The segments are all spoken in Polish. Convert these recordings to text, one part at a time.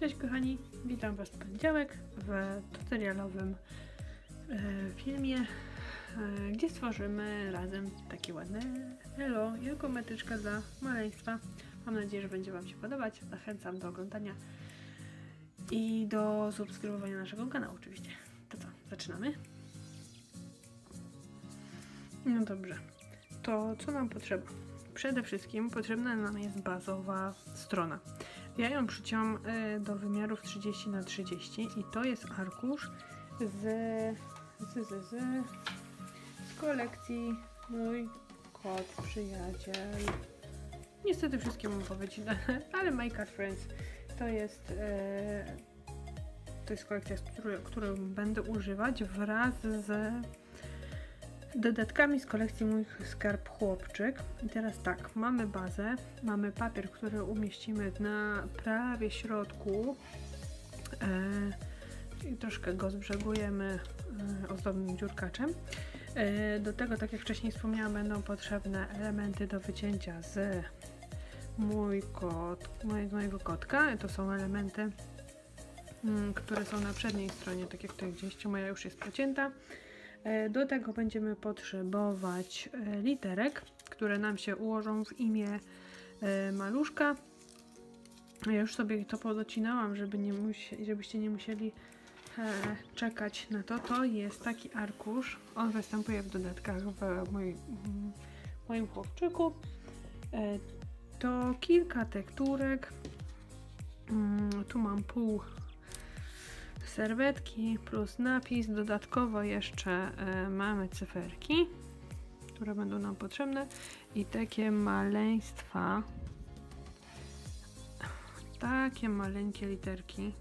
Cześć kochani, witam Was w poniedziałek w tutorialowym e, filmie, e, gdzie stworzymy razem takie ładne elo jako metyczka dla maleństwa. Mam nadzieję, że będzie Wam się podobać. Zachęcam do oglądania i do subskrybowania naszego kanału oczywiście. To co, zaczynamy? No dobrze, to co nam potrzeba? Przede wszystkim potrzebna nam jest bazowa strona. Ja ją przyciąłam y, do wymiarów 30 na 30 i to jest arkusz z, z, z, z, z kolekcji Mój kot przyjaciel. Niestety wszystkie mam powiedzieć, ale My Cat Friends to jest, y, to jest kolekcja, którą będę używać wraz z dodatkami z kolekcji Mój Skarb Chłopczyk. I teraz tak, mamy bazę, mamy papier, który umieścimy na prawie środku. E, troszkę go zbrzegujemy e, ozdobnym dziurkaczem. E, do tego, tak jak wcześniej wspomniałam, będą potrzebne elementy do wycięcia z mój kot, mojego kotka. To są elementy, mm, które są na przedniej stronie, tak jak tutaj gdzieś moja już jest pocięta. E, do tego będziemy potrzebować e, literek, które nam się ułożą w imię e, maluszka. Ja już sobie to podocinałam, żeby nie żebyście nie musieli czekać na to. To jest taki arkusz. On występuje w dodatkach w moim, moim chłopczyku. To kilka tekturek. Mm, tu mam pół serwetki plus napis. Dodatkowo jeszcze y, mamy cyferki, które będą nam potrzebne i takie maleństwa, takie maleńkie literki,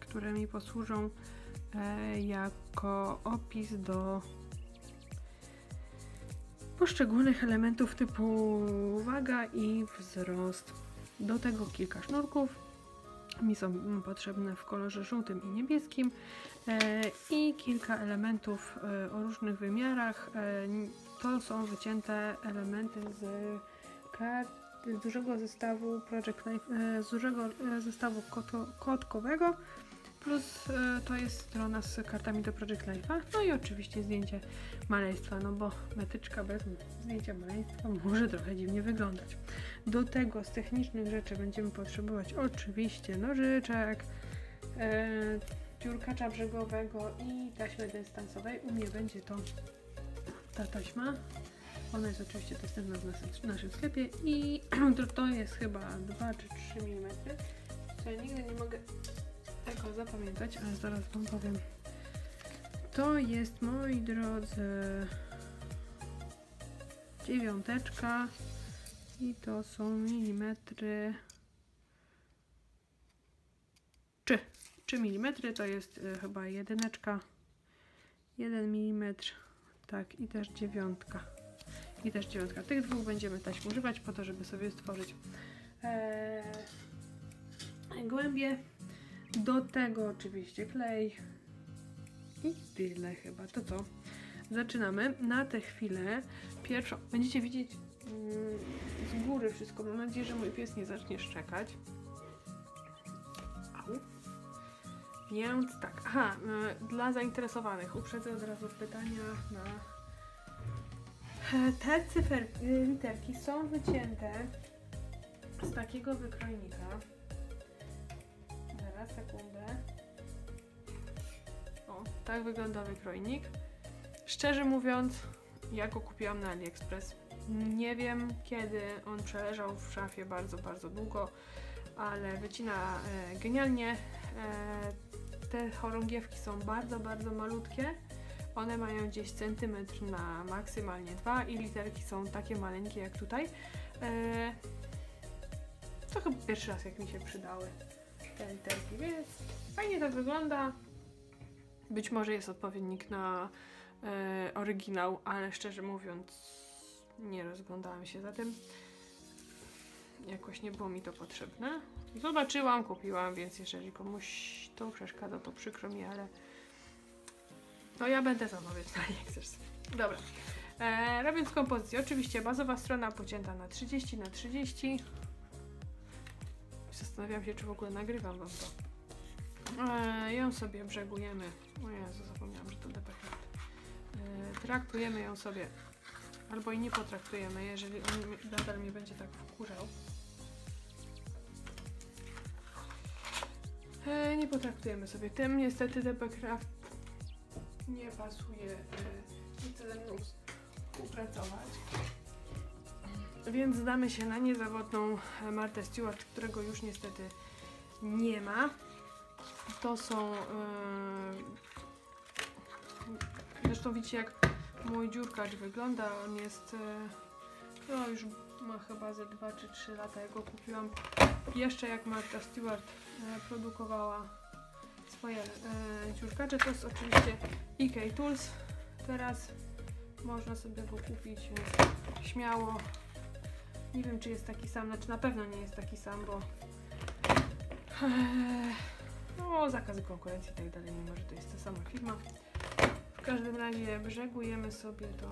które mi posłużą y, jako opis do poszczególnych elementów typu waga i wzrost. Do tego kilka sznurków mi są potrzebne w kolorze żółtym i niebieskim e, i kilka elementów e, o różnych wymiarach. E, to są wycięte elementy z kart z dużego zestawu Project z dużego zestawu kotkowego plus e, to jest strona z kartami do Project Life'a, no i oczywiście zdjęcie maleństwa, no bo metyczka bez zdjęcia maleństwa może trochę dziwnie wyglądać. Do tego z technicznych rzeczy będziemy potrzebować oczywiście nożyczek, e, dziurkacza brzegowego i taśmy dystansowej. U mnie będzie to ta taśma. Ona jest oczywiście dostępna w naszym sklepie i to jest chyba 2 czy 3 mm. Co ja nigdy nie mogę tego zapamiętać, ale zaraz Wam powiem. To jest, moi drodzy, dziewiąteczka i to są milimetry. 3, 3 mm to jest y, chyba jedyneczka. 1 mm tak i też dziewiątka. I też dziewiątka. Tych dwóch będziemy taśm używać po to, żeby sobie stworzyć e, głębie do tego oczywiście klej i tyle chyba. To co? Zaczynamy. Na tę chwilę pierwszą będziecie widzieć mm, z góry wszystko. Mam nadzieję, że mój pies nie zacznie szczekać. Au. Więc tak, aha, y, dla zainteresowanych uprzedzę od razu pytania na te cyfer, literki są wycięte z takiego wykrojnika sekundę. O, tak wygląda wykrojnik. Szczerze mówiąc, ja go kupiłam na AliExpress. Nie wiem kiedy, on przeleżał w szafie bardzo, bardzo długo, ale wycina e, genialnie. E, te chorągiewki są bardzo, bardzo malutkie. One mają gdzieś centymetr na maksymalnie dwa i literki są takie maleńkie jak tutaj. E, to chyba pierwszy raz jak mi się przydały te literki, więc fajnie to wygląda. Być może jest odpowiednik na e, oryginał, ale szczerze mówiąc nie rozglądałam się za tym. Jakoś nie było mi to potrzebne. Zobaczyłam, kupiłam, więc jeżeli komuś to przeszkadza, to przykro mi, ale to ja będę zamawiać na AliExpress. Dobra. E, robiąc kompozycję, oczywiście bazowa strona pocięta na 30 na 30 Zastanawiam się, czy w ogóle nagrywam wam to. E, ją sobie brzegujemy. O Jezu, zapomniałam, że to DPH. E, traktujemy ją sobie. Albo i nie potraktujemy, jeżeli on nadal będzie tak wkurzał. E, nie potraktujemy sobie tym. Niestety DPCraft nie pasuje. E, nie chce ze mną współpracować. Więc zdamy się na niezawodną e, Martę Stewart, którego już niestety nie ma. To są. e, zresztą widzicie, jak mój dziurkacz wygląda. On jest. e, no już ma chyba ze 2 czy 3 lata. Ja go kupiłam jeszcze jak Marta Stewart produkowała swoje e, dziurkacze. To jest oczywiście EK Tools. Teraz można sobie go kupić, więc śmiało. Nie wiem, czy jest taki sam, znaczy na pewno nie jest taki sam, bo no, zakazy konkurencji i tak dalej, mimo że to jest ta sama firma. W każdym razie brzegujemy sobie to.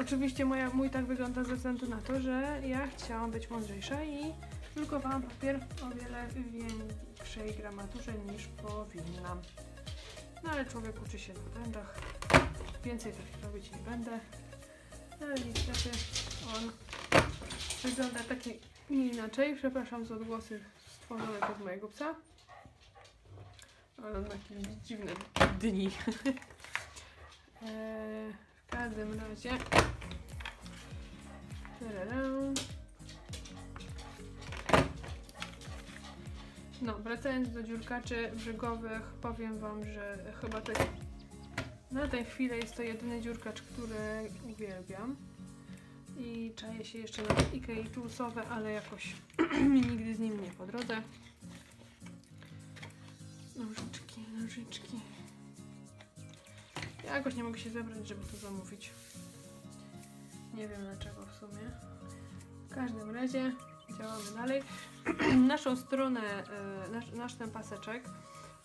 Oczywiście moja, mój tak wygląda ze względu na to, że ja chciałam być mądrzejsza i drukowałam papier o wiele większej gramaturze niż powinnam. No ale człowiek uczy się na błędach. Więcej takich robić nie będę. Ale niestety on wygląda taki nie inaczej. Przepraszam za odgłosy stworzone przez mojego psa. Ale on ma jakieś dziwne dni. Eee, w każdym razie. No, wracając do dziurkaczy brzygowych, powiem Wam, że chyba to jest, na tę chwilę jest to jedyny dziurkacz, który uwielbiam. I czaję się jeszcze na Ikei Toolsowe, ale jakoś nigdy z nim nie po drodze. Nożyczki, nożyczki. Jakoś nie mogę się zebrać, żeby to zamówić. Nie wiem dlaczego w sumie. W każdym razie działamy dalej. Naszą stronę, e, nasz, nasz ten paseczek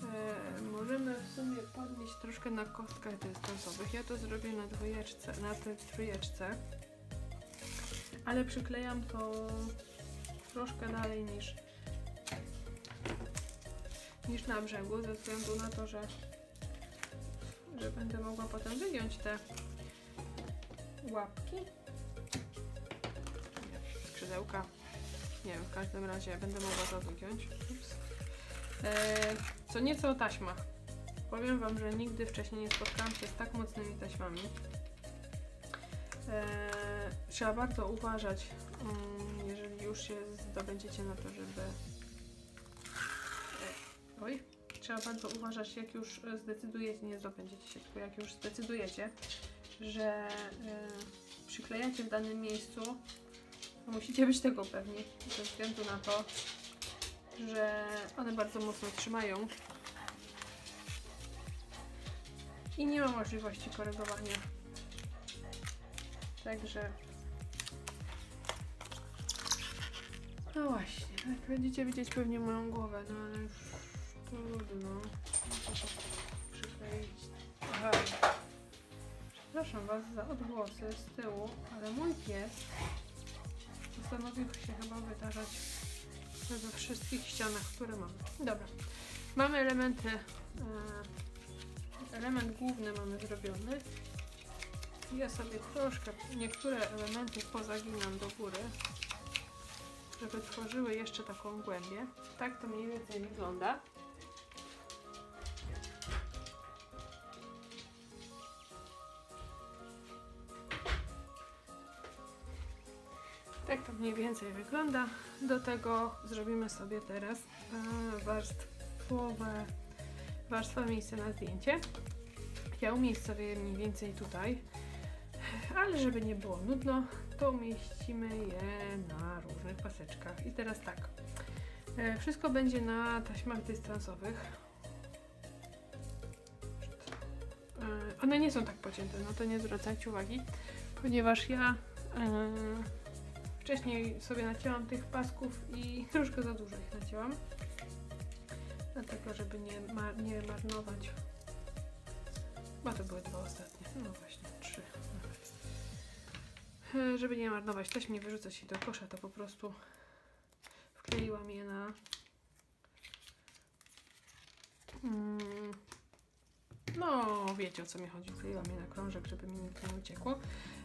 e, możemy w sumie podnieść troszkę na kostkach dystansowych. Ja to zrobię na dwójeczce, na tej trójeczce. Ale przyklejam to troszkę dalej niż niż na brzegu, ze względu na to, że, że będę mogła potem wygiąć te łapki. Nie, skrzydełka. Nie wiem, w każdym razie będę mogła to wygiąć. Ups. E, co nieco o taśmach. Powiem Wam, że nigdy wcześniej nie spotkałam się z tak mocnymi taśmami. E, trzeba bardzo uważać, mm, jeżeli już się zdobędziecie na to, żeby. E, oj, trzeba bardzo uważać, jak już zdecydujecie, nie zdobędziecie się, tylko jak już zdecydujecie, że e, przyklejacie w danym miejscu, to musicie być tego pewni, ze względu na to, że one bardzo mocno trzymają i nie ma możliwości korygowania. Także. No właśnie, jak będziecie widzieć pewnie moją głowę, no ale już trudno. Muszę to przykleić. Aha. Przepraszam Was za odgłosy z tyłu, ale mój pies postanowił się chyba wydarzać we wszystkich ścianach, które mam. Dobra, mamy elementy. E, element główny mamy zrobiony. Ja sobie troszkę niektóre elementy pozaginam do góry, żeby tworzyły jeszcze taką głębię. Tak to mniej więcej wygląda. Tak to mniej więcej wygląda. Do tego zrobimy sobie teraz e, warstwowe, warstwa miejsce na zdjęcie. Ja umiejscowię mniej więcej tutaj, ale żeby nie było nudno, to umieścimy je na różnych paseczkach. I teraz tak, e, wszystko będzie na taśmach dystansowych. E, One nie są tak pocięte, no to nie zwracajcie uwagi, ponieważ ja wcześniej sobie nacięłam tych pasków i troszkę za dużo ich nacięłam. Dlatego, żeby nie, nie marnować. Chyba to były dwa ostatnie. No właśnie, trzy. E, Żeby nie marnować taśmy, nie wyrzucać się do kosza, to po prostu wkleiłam je na mm, no wiecie o co mi chodzi, wkleiłam je na krążek, żeby mi nic nie uciekło.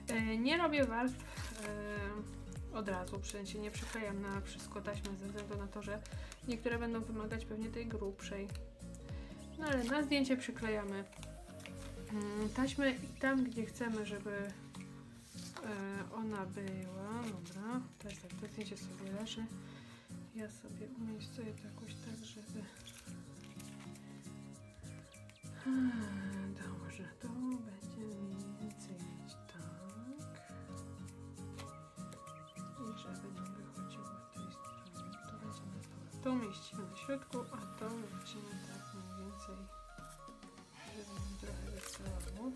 E, nie robię warstw e, od razu, sensie nie przyklejam na wszystko taśmę ze względu na to, że niektóre będą wymagać pewnie tej grubszej. No ale na zdjęcie przyklejamy mm, taśmę i tam gdzie chcemy, żeby e, ona była, dobra, teraz tak, to zdjęcie sobie leży. Ja sobie umiejscuję to jakoś tak, żeby... Hmm, Dobrze, to będzie mniej to. Umieścimy na środku, a to umieścimy tak mniej więcej, żeby nam trochę wysyłało.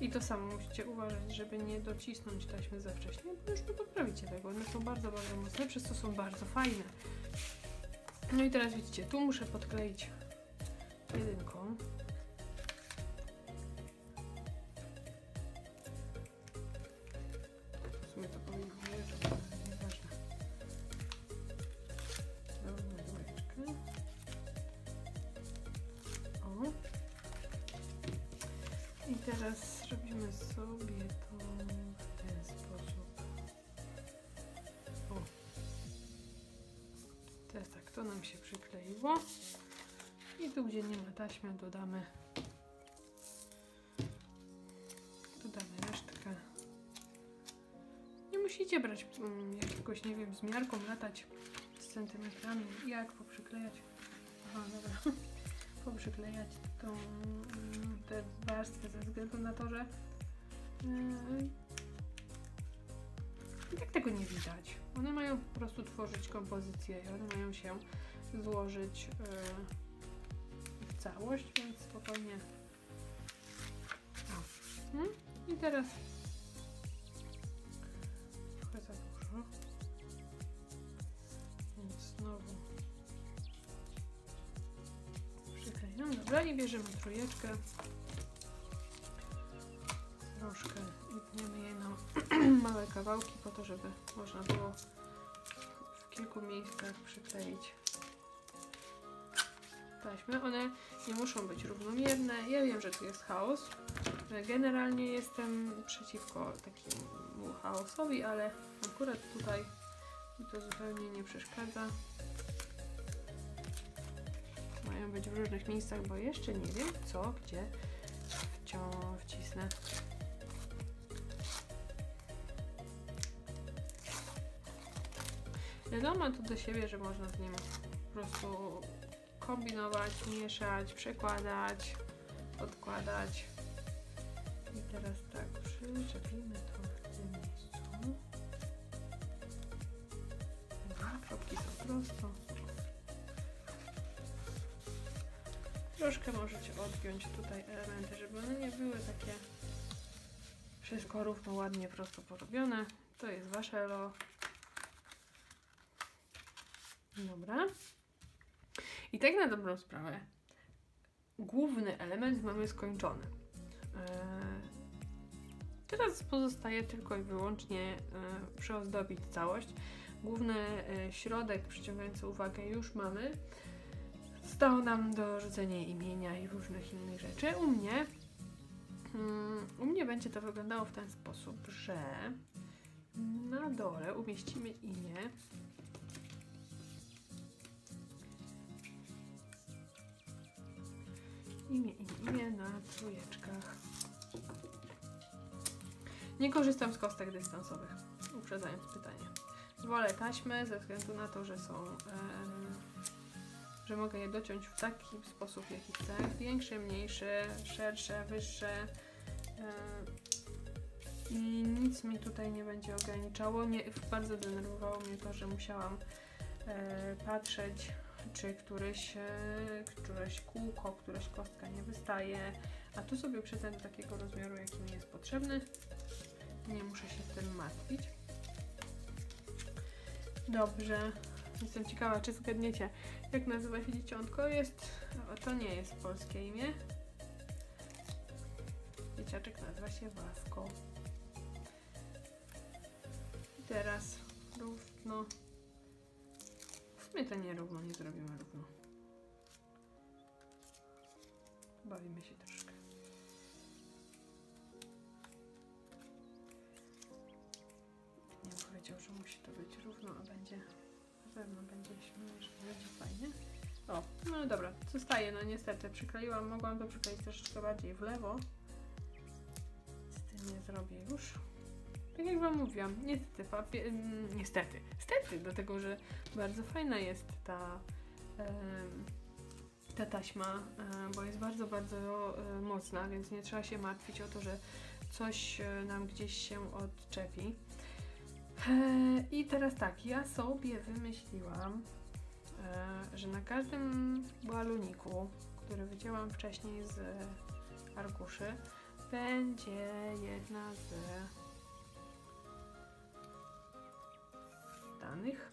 I to samo musicie uważać, żeby nie docisnąć taśmy za wcześnie, bo już nie poprawicie tego. One są bardzo, bardzo mocne, przez to są bardzo fajne. No i teraz widzicie, tu muszę podkleić jedynką. Taśmy, dodamy dodamy resztkę. Nie musicie brać mm, jakiegoś, nie wiem, z miarką latać z centymetrami. Jak poprzyklejać? Aha, dobra. poprzyklejać tą, mm, te warstwy ze względu na to, że tak tego nie widać. One mają po prostu tworzyć kompozycję i one mają się złożyć yy, całość, więc spokojnie. Hmm? I teraz trochę za dużo. Więc znowu przyklejam. Dobra, i bierzemy trójeczkę. Troszkę i tniemy je na małe kawałki po to, żeby można było w kilku miejscach przykleić taśmy. One nie muszą być równomierne. Ja wiem, że tu jest chaos. Generalnie jestem przeciwko takiemu chaosowi, ale akurat tutaj mi to zupełnie nie przeszkadza. Mają być w różnych miejscach, bo jeszcze nie wiem co, gdzie wcisnę. Wiadomo to do siebie, że można z nim po prostu kombinować, mieszać, przekładać, odkładać. I teraz tak, przyczepimy to w tym miejscu. Dobra, kropki są prosto. Troszkę możecie odgiąć tutaj elementy, żeby one nie były takie wszystko równo, ładnie, prosto porobione. To jest wasze lo. Dobra. I tak na dobrą sprawę, główny element mamy skończony. Eee, teraz pozostaje tylko i wyłącznie e, przyozdobić całość. Główny e, środek przyciągający uwagę już mamy. Zostało nam dorzucenie imienia i różnych innych rzeczy. U mnie, mm, u mnie będzie to wyglądało w ten sposób, że na dole umieścimy imię imię, imię, imię na trójeczkach. Nie korzystam z kostek dystansowych, uprzedzając pytanie. Wolę taśmy ze względu na to, że są, że mogę je dociąć w taki sposób, jaki chcę. Większe, mniejsze, szersze, wyższe. I nic mi tutaj nie będzie ograniczało. Nie, bardzo denerwowało mnie to, że musiałam e, patrzeć czy któryś, e, któreś kółko, któraś kostka nie wystaje, a tu sobie przytem takiego rozmiaru, jaki mi jest potrzebny. Nie muszę się tym martwić. Dobrze. Jestem ciekawa, czy zgadniecie, jak nazywa się dzieciątko. Jest, to nie jest polskie imię. Dzieciaczek nazywa się Wasko. I teraz równo sumie to nierówno, nie zrobimy równo. Bawimy się troszkę. Nie powiedział, że musi to być równo, a będzie na pewno będzie śmiesznie, będzie fajnie. O, no dobra, zostaje, no niestety przykleiłam, mogłam to przykleić troszeczkę bardziej w lewo. Z tym nie zrobię już. Tak jak wam mówiłam, niestety, papier, niestety, stety, dlatego, że bardzo fajna jest ta, ta taśma, bo jest bardzo, bardzo mocna, więc nie trzeba się martwić o to, że coś e, nam gdzieś się odczepi. E, I teraz tak, ja sobie wymyśliłam, e, że na każdym baloniku, który wycięłam wcześniej z arkuszy, będzie jedna z danych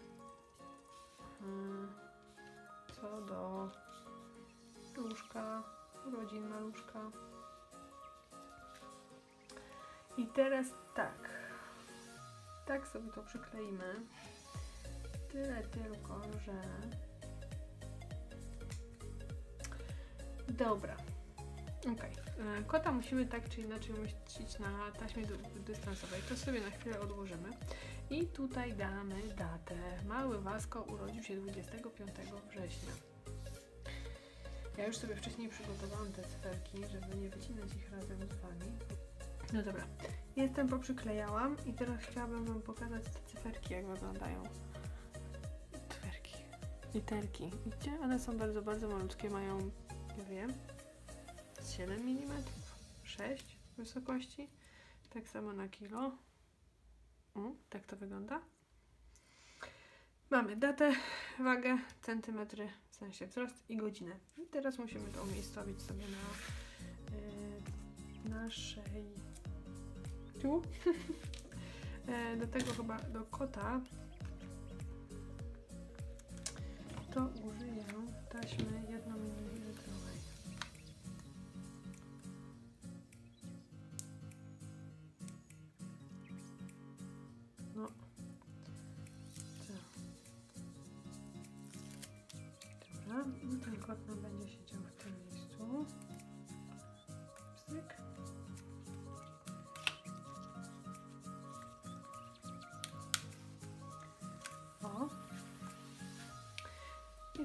mm, co do łóżka, urodzin maluszka. I teraz tak, tak sobie to przykleimy. Tyle tylko, że... Dobra. Okej. E, Kota musimy tak czy inaczej umieścić na taśmie dy- dystansowej. To sobie na chwilę odłożymy. I tutaj damy datę. Mały Wasko urodził się 25 września. Ja już sobie wcześniej przygotowałam te cyferki, żeby nie wycinać ich razem z Wami. No dobra. Jestem poprzyklejałam i teraz chciałabym Wam pokazać te cyferki, jak wyglądają. Cyferki. Literki. Widzicie? One są bardzo, bardzo malutkie. Mają, nie wiem, z 7 mm, 6 wysokości. Tak samo na kilo. O, tak to wygląda. Mamy datę, wagę, centymetry, w sensie wzrost i godzinę. I teraz musimy to umiejscowić sobie na y, naszej tu. E, do tego chyba do kota to użyję taśmy 1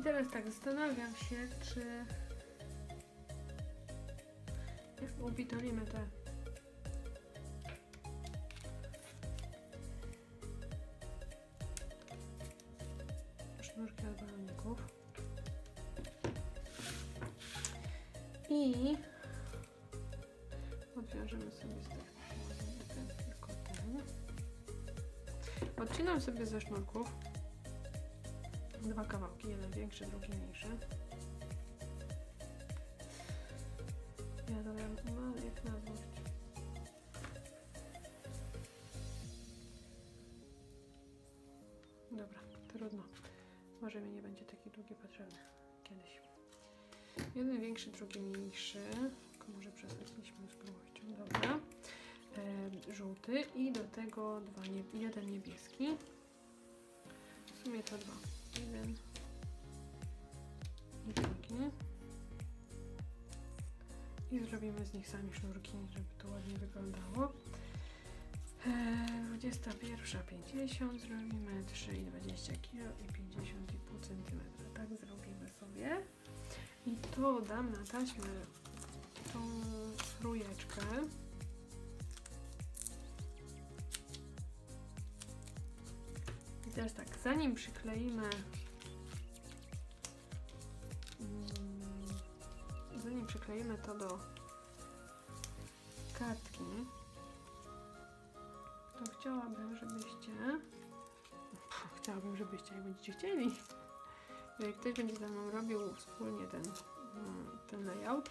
I teraz tak, zastanawiam się, czy jak te sznurki od baloników. I odwiążemy sobie z tych. Odcinam sobie ze sznurków kawałki, jeden większy, drugi mniejszy. Ja wiem, no jak na złość. Dobra, trudno. Może mi nie będzie taki długi potrzebny kiedyś. Jeden większy, drugi mniejszy. Tylko może przesadziliśmy z grubością. Dobra. E, żółty i do tego dwa nie, jeden niebieski. W sumie to dwa. Jeden i drugi. I zrobimy z nich sami sznurki, żeby to ładnie wyglądało. E, 21,50 zrobimy 3,20 kg i 50,5 cm. Tak zrobimy sobie. I to dam na taśmę tą trójeczkę. I teraz tak, zanim przykleimy mm, zanim przykleimy to do kartki, to chciałabym, żebyście chciałabym, żebyście, jak będziecie chcieli, jak ktoś będzie ze mną robił wspólnie ten, mm, ten layout,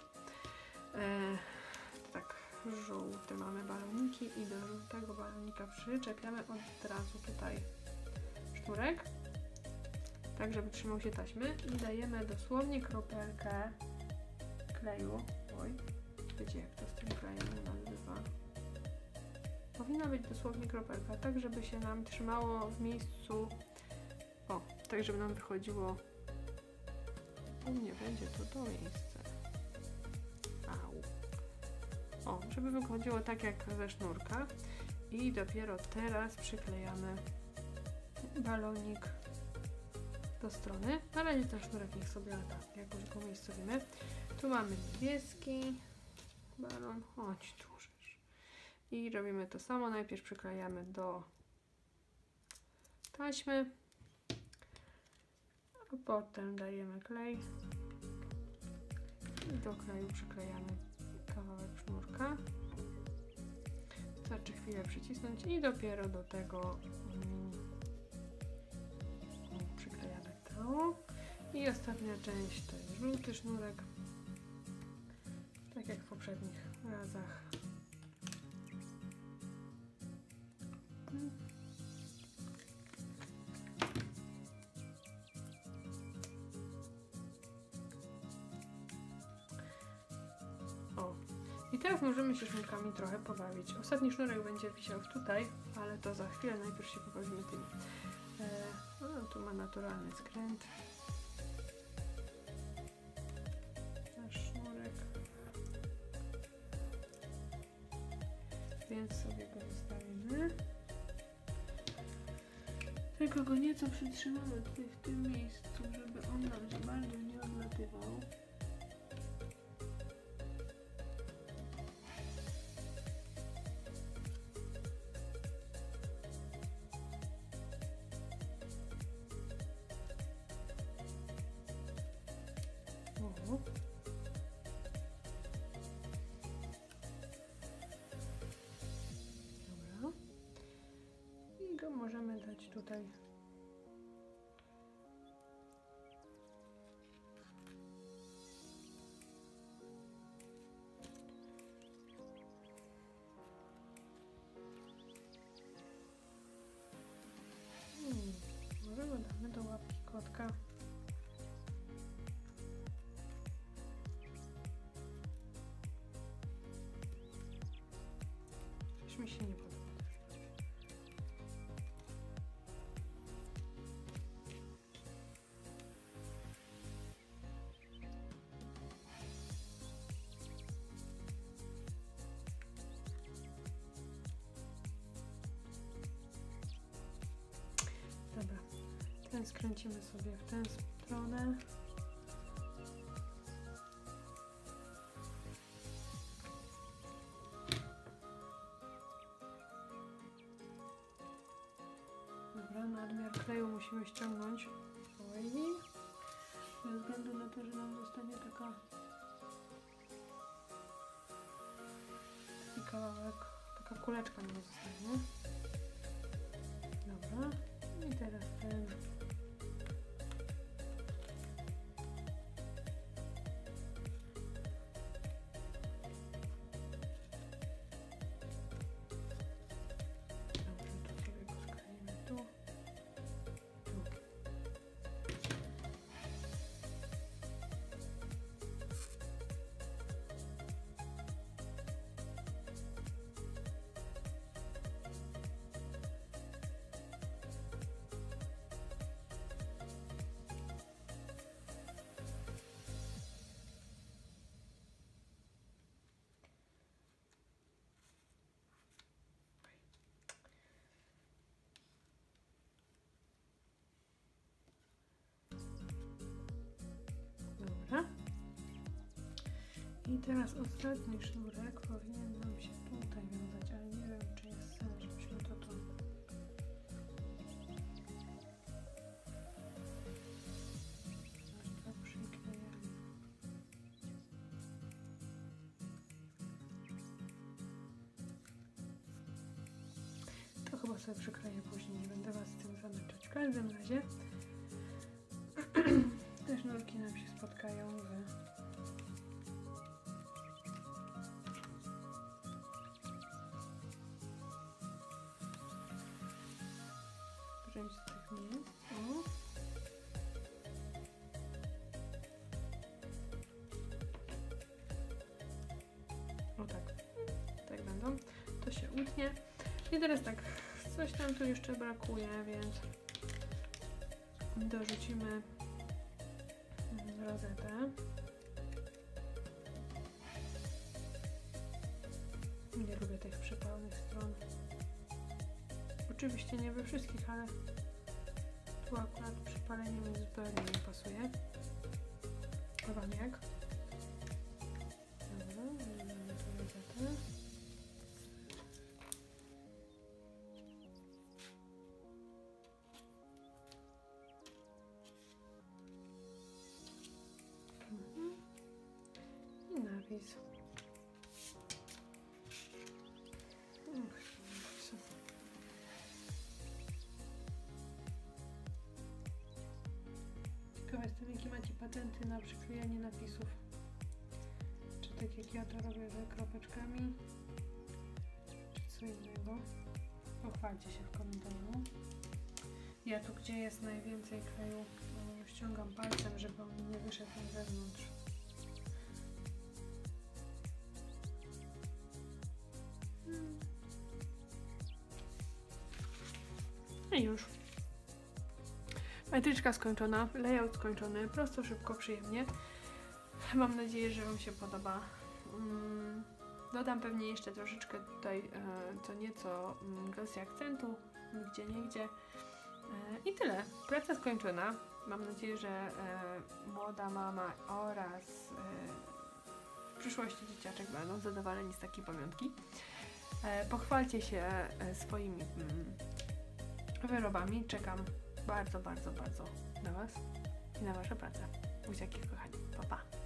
e, to tak żółte mamy baloniki i do żółtego balonika przyczepiamy od razu tutaj tak żeby trzymał się taśmy i dajemy dosłownie kropelkę kleju, oj, wiecie jak to z tym klejem nazywa, powinna być dosłownie kropelka, tak żeby się nam trzymało w miejscu O, tak żeby nam wychodziło. U mnie będzie to to miejsce. Au. O, żeby wychodziło tak jak ze sznurka. I dopiero teraz przyklejamy balonik do strony. Na razie ten sznurek niech sobie lata, jakoś go umiejscowimy. Tu mamy niebieski balon. Chodź tu. I robimy to samo. Najpierw przyklejamy do taśmy, a potem dajemy klej i do kleju przyklejamy kawałek sznurka. Wystarczy chwilę przycisnąć i dopiero do tego mm, I ostatnia część to jest żółty sznurek, tak jak w poprzednich razach. O, i teraz możemy się sznurkami trochę pobawić. Ostatni sznurek będzie wisiał tutaj, ale to za chwilę. Najpierw się pobawimy tymi. E, tu ma naturalny skręt. Nasz sznurek. Więc sobie go zostawimy. Tylko go nieco przytrzymamy tutaj w tym miejscu, żeby on nam za bardzo nie odlatywał. Możemy dać tutaj. Hmm, może do łapki kotka. Coś mi się nie podoba ten skręcimy sobie w tę stronę. Dobra, nadmiar kleju musimy ściągnąć. Oj. Ze względu na to, że nam zostanie taka taki kawałek, taka kuleczka nam zostanie. Dobra. I teraz ten. Teraz ostatni sznurek powinien nam się tutaj wiązać, ale nie wiem, czy jest sens, żebyśmy to tu... Przyklejamy. To chyba sobie przykleję później, nie będę Was z tym zamęczać. W każdym razie te sznurki nam się spotkają w O. Tak. Tak będą. To się utnie. I teraz tak, coś tam tu jeszcze brakuje, więc dorzucimy Napisu. Ciekawa jestem, jakie macie patenty na przyklejanie napisów. Czy tak jak ja to robię ze kropeczkami, czy co innego. Pochwalcie się w komentarzu. Ja tu, gdzie jest najwięcej kleju, no, ściągam palcem, żeby on nie wyszedł na zewnątrz. I już. Metryczka skończona, layout skończony, prosto, szybko, przyjemnie. Mam nadzieję, że Wam się podoba. Mm, Dodam pewnie jeszcze troszeczkę tutaj e, co nieco mm, wersji akcentu, gdzie nie gdzie. E, I tyle. Praca skończona. Mam nadzieję, że e, młoda mama oraz w przyszłości dzieciaczek będą zadowoleni z takiej pamiątki. Pochwalcie się swoimi mm, wyrobami. Czekam bardzo, bardzo, bardzo na Was i na Wasze prace. Buziaki kochani. Pa, pa.